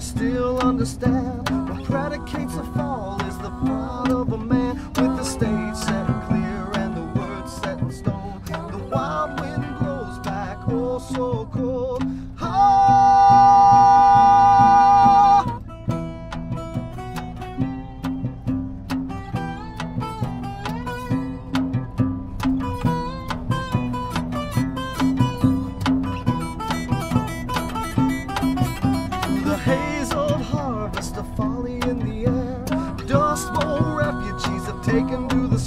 I still understand. What predicates a fall is the pride of a man with the stage set clear and the words set in stone. The wild wind blows back, oh so cold.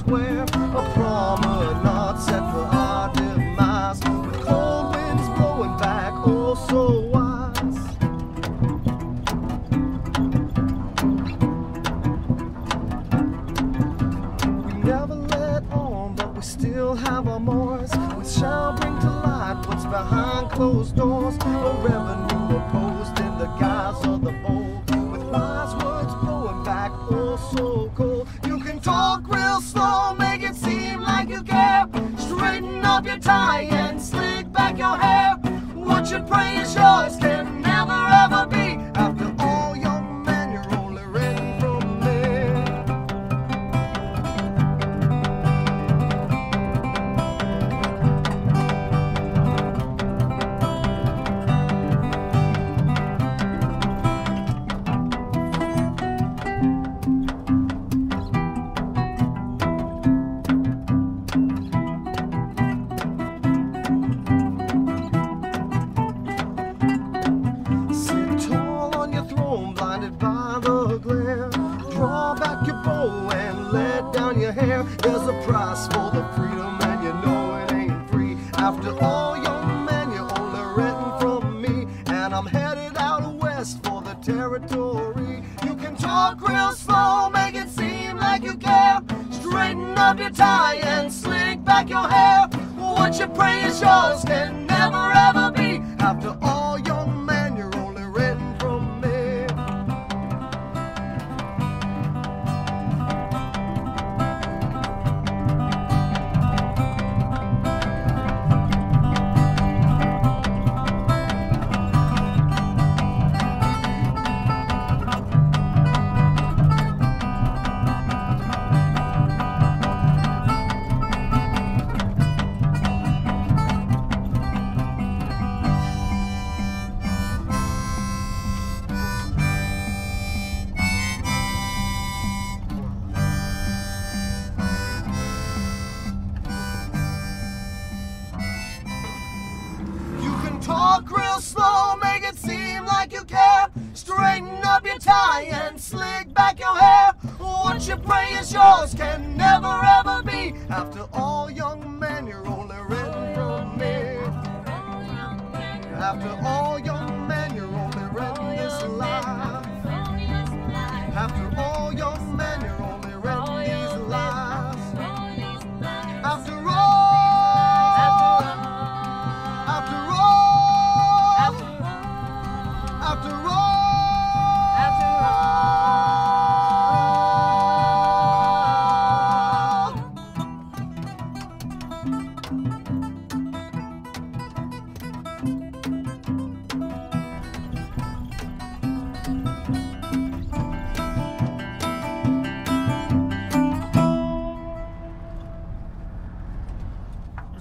Square. A promenade set for our demise. With cold winds blowing back, oh so wise. We never let on, but we still have our moors. We shall bring to light what's behind closed doors. A revenue opposed in the guise of the bold. With wise words blowing back, oh so cold. Tie and Draw back your bow and let down your hair. There's a price for the freedom, and you know it ain't free. After all, young man, you're only renting from me. And I'm headed out west for the territory. You can talk real slow, make it seem like you care. Straighten up your tie and slick back your hair. What you pray is yours can never ever be. After all, young tie and slick back your hair. What you pray is yours can never ever be. After all, young man, you're only renting from me. After all, young man, you're only renting this life. After all,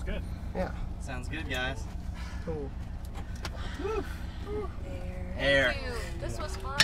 It was good. Yeah. Sounds good, guys. Cool. Air. This was fun.